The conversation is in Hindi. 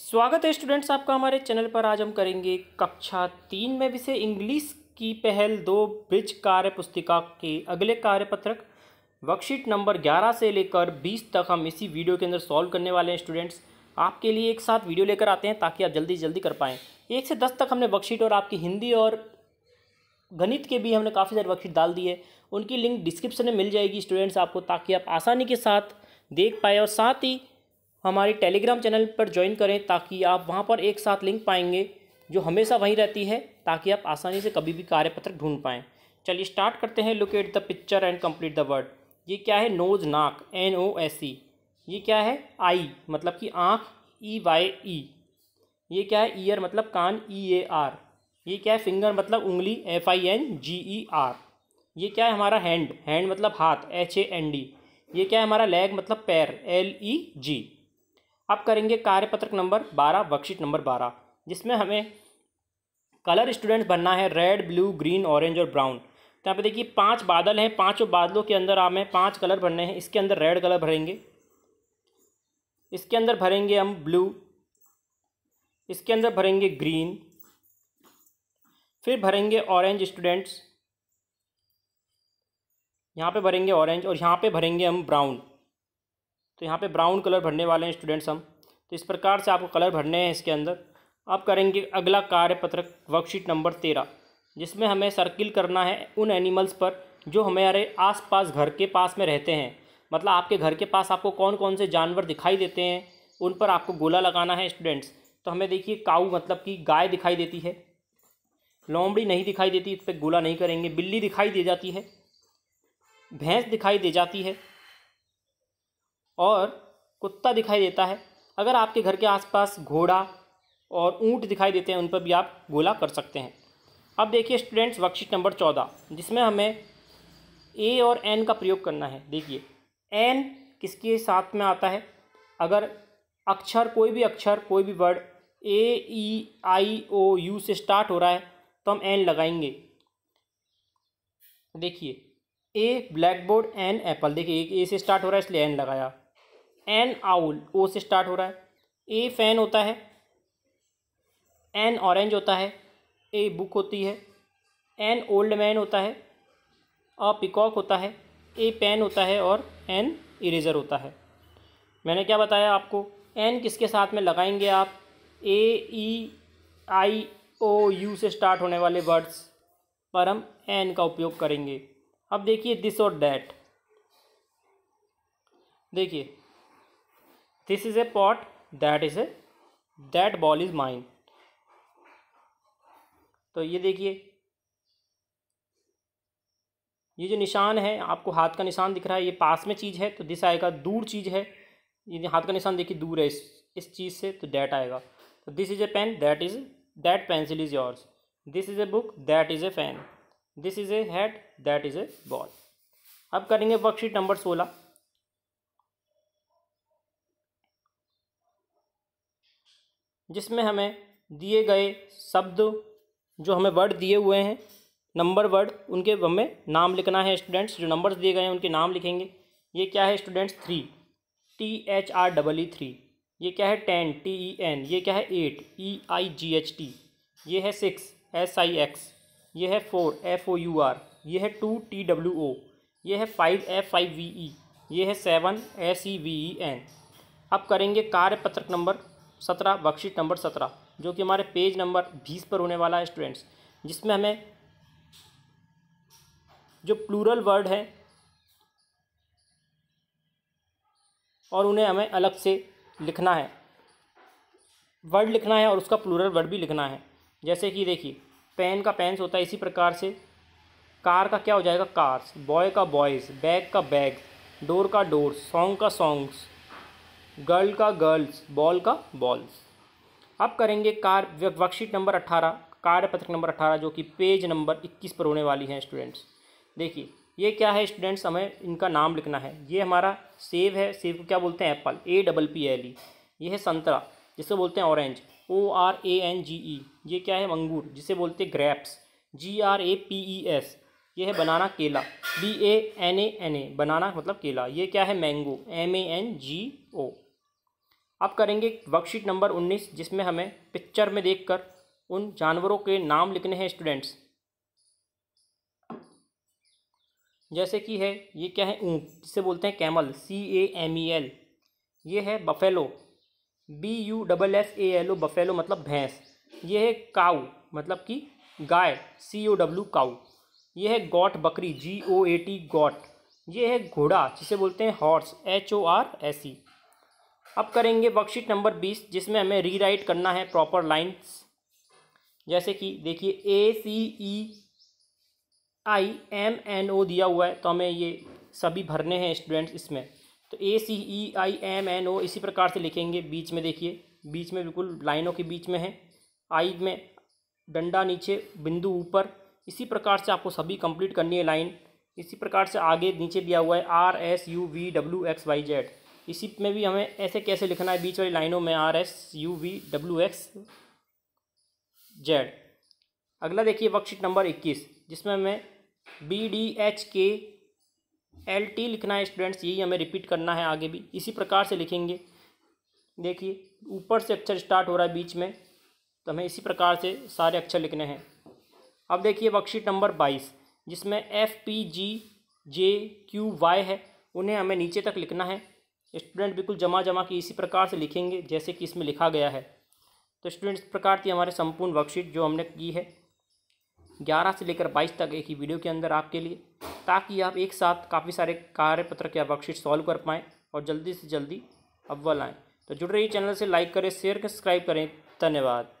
स्वागत है स्टूडेंट्स आपका हमारे चैनल पर। आज हम करेंगे कक्षा तीन में विषय इंग्लिश की पहल दो ब्रिज कार्य पुस्तिका के अगले कार्यपत्रक वर्कशीट नंबर 11 से लेकर 20 तक हम इसी वीडियो के अंदर सॉल्व करने वाले हैं स्टूडेंट्स। आपके लिए एक साथ वीडियो लेकर आते हैं ताकि आप जल्दी जल्दी कर पाएँ। एक से दस तक हमने वर्कशीट और आपकी हिंदी और गणित के भी हमने काफ़ी सारे वर्कशीट डाल दी है। उनकी लिंक डिस्क्रिप्शन में मिल जाएगी स्टूडेंट्स आपको ताकि आप आसानी के साथ देख पाए और साथ ही हमारी टेलीग्राम चैनल पर ज्वाइन करें ताकि आप वहाँ पर एक साथ लिंक पाएँगे, जो हमेशा वहीं रहती है, ताकि आप आसानी से कभी भी कार्यपत्र ढूंढ पाएँ। चलिए स्टार्ट करते हैं locate the picture and complete the word ये क्या है? नोज़ नाक एन ओ एस सी ये क्या है? आई मतलब कि आँख ई वाई ई ये क्या है? ईयर मतलब कान ई ए आर ये क्या है? फिंगर मतलब उंगली F I N G E R ये क्या है? हमारा हैंड हैंड मतलब हाथ एच ए एन डी ये क्या है? हमारा लेग मतलब पैर एल ई जी अब करेंगे कार्यपत्रक नंबर बारह वर्कशीट नंबर बारह, जिसमें हमें कलर स्टूडेंट्स बनना है रेड ब्लू ग्रीन ऑरेंज और ब्राउन तो यहाँ पे देखिए पाँच बादल हैं, पाँचों बादलों के अंदर हमें पाँच कलर भरने हैं। इसके अंदर रेड कलर भरेंगे। इसके अंदर भरेंगे हम ब्लू इसके अंदर भरेंगे ग्रीन फिर भरेंगे ऑरेंज स्टूडेंट्स यहाँ पे भरेंगे ऑरेंज और यहाँ पे भरेंगे हम ब्राउन तो यहाँ पे ब्राउन कलर भरने वाले हैं स्टूडेंट्स हम। तो इस प्रकार से आपको कलर भरने हैं इसके अंदर। अब करेंगे अगला कार्यपत्रक वर्कशीट नंबर तेरह, जिसमें हमें सर्किल करना है उन एनिमल्स पर जो हमारे आसपास घर के पास में रहते हैं। मतलब आपके घर के पास आपको कौन कौन से जानवर दिखाई देते हैं, उन पर आपको गोला लगाना है स्टूडेंट्स तो हमें देखिए काऊ मतलब कि गाय दिखाई देती है, लोमड़ी नहीं दिखाई देती, इस पर गोला नहीं करेंगे, बिल्ली दिखाई दे जाती है, भैंस दिखाई दे जाती है और कुत्ता दिखाई देता है। अगर आपके घर के आसपास घोड़ा और ऊँट दिखाई देते हैं, उन पर भी आप गोला कर सकते हैं। अब देखिए स्टूडेंट्स वर्कशीट नंबर चौदह, जिसमें हमें ए और एन का प्रयोग करना है। देखिए एन किसके साथ में आता है? अगर अक्षर, कोई भी अक्षर, कोई भी word A E I O U से स्टार्ट हो रहा है तो हम एन लगाएँगे। देखिए a black board an apple देखिए ए से स्टार्ट हो रहा है, इसलिए एन लगाया। एन आउल, ओ से स्टार्ट हो रहा है। ए फ़ैन होता है, एन ऑरेंज होता है, ए बुक होती है, एन ओल्ड मैन होता है और पिकॉक होता है, ए पेन होता है और एन इरेज़र होता है। मैंने क्या बताया आपको? एन किसके साथ में लगाएँगे आप? ए, ई, आई, ओ, यू से स्टार्ट होने वाले वर्ड्स पर हम एन का उपयोग करेंगे। अब देखिए दिस और डैट देखिए this is a pot that is a that ball is mine तो ये देखिए, ये जो निशान है, आपको हाथ का निशान दिख रहा है, ये पास में चीज़ है तो दिस आएगा, दूर चीज़ है। ये हाथ का निशान देखिए, दूर है, इस इस चीज़ से तो डैट आएगा। तो this is a pen that is that pencil is yours this is a book that is a fan this is a head that is a ball अब करेंगे वर्कशीट नंबर सोलह। जिसमें हमें दिए गए शब्द जो हमें वर्ड दिए हुए हैं नंबर वर्ड उनके हमें नाम लिखना है स्टूडेंट्स जो नंबर्स दिए गए हैं, उनके नाम लिखेंगे। ये क्या है students three T H R double E three ये क्या है टेन टी ई एन ये क्या है eight E I G H T ये है सिक्स एस आई एक्स ये है four F O U R ये है टू टी डब्ल्यू ओ ये है five F I V E ये है seven S E V E N अब करेंगे कार्य पत्रक नंबर सत्रह वर्कशीट नंबर सत्रह, जो कि हमारे पेज नंबर बीस पर होने वाला है स्टूडेंट्स जिसमें हमें जो प्लूरल वर्ड है और उन्हें हमें अलग से लिखना है। वर्ड लिखना है और उसका प्लूरल वर्ड भी लिखना है। जैसे कि देखिए पेन का पेन्स होता है इसी प्रकार से। कार का क्या हो जाएगा? कार्स बॉय का बॉयज़ बैग का बैग डोर का डोर सॉन्ग का सॉन्ग्स गर्ल का गर्ल्स, बॉल का बॉल्स। अब करेंगे कार वर्कशीट नंबर अट्ठारह कार्यपत्र नंबर अट्ठारह जो कि पेज नंबर इक्कीस पर होने वाली हैं स्टूडेंट्स। देखिए, ये क्या है स्टूडेंट्स? हमें इनका नाम लिखना है। ये हमारा सेब है। सेब को क्या बोलते हैं? Apple. A double P L E. ये है संतरा, जिसे बोलते हैं orange. O R A N G E. ये क्या है? अंगूर, जिसे बोलते हैं grapes. G R A P E S. ये है बनाना केला B A N A N A banana मतलब केला, ये क्या है? Mango M A N G O अब करेंगे वर्कशीट नंबर उन्नीस, जिसमें हमें पिक्चर में देखकर उन जानवरों के नाम लिखने हैं स्टूडेंट्स जैसे कि है, ये क्या है? ऊँट, जिसे बोलते हैं camel C A M E L ये है buffalo B U double F A L O buffalo मतलब भैंस। ये है काऊ मतलब कि गाय सी ओ डब्ल्यू काऊ ये है गॉट बकरी जी ओ ए टी गॉट। ये है घोड़ा, जिसे बोलते हैं horse H O R S E अब करेंगे वर्कशीट नंबर बीस, जिसमें हमें रीराइट करना है प्रॉपर लाइंस जैसे कि देखिए ए सी ई आई एम एन ओ दिया हुआ है तो हमें ये सभी भरने हैं स्टूडेंट्स इसमें। तो ए सी ई आई एम एन ओ इसी प्रकार से लिखेंगे बीच में, देखिए। बीच में बिल्कुल लाइनों के बीच में है। आई में डंडा नीचे, बिंदु ऊपर। इसी प्रकार से आपको सभी कंप्लीट करनी है लाइन इसी प्रकार से आगे नीचे दिया हुआ है R S U V W X Y Z इसी में भी हमें ऐसे कैसे लिखना है? बीच वाली लाइनों में R S U V W X Z अगला देखिए वर्कशीट नंबर इक्कीस, जिसमें हमें B D H K L T लिखना है स्टूडेंट्स यही हमें रिपीट करना है आगे भी। इसी प्रकार से लिखेंगे। देखिए, ऊपर से अक्षर स्टार्ट हो रहा है बीच में तो हमें इसी प्रकार से सारे अक्षर लिखने हैं। अब देखिए वर्कशीट नंबर बाईस, जिसमें F P G J Q Y है, उन्हें हमें नीचे तक लिखना है। स्टूडेंट बिल्कुल जमा जमा की इसी प्रकार से लिखेंगे, जैसे कि इसमें लिखा गया है। तो स्टूडेंट इस प्रकार थी हमारे संपूर्ण वर्कशीट जो हमने की है, ग्यारह से लेकर बाईस तक एक ही वीडियो के अंदर आपके लिए, ताकि आप एक साथ काफ़ी सारे कार्यपत्र या वर्कशीट सॉल्व कर पाएँ और जल्दी से जल्दी अव्वल आएँ। तो जुड़ रही चैनल से लाइक करें शेयर सब्सक्राइब करें। धन्यवाद।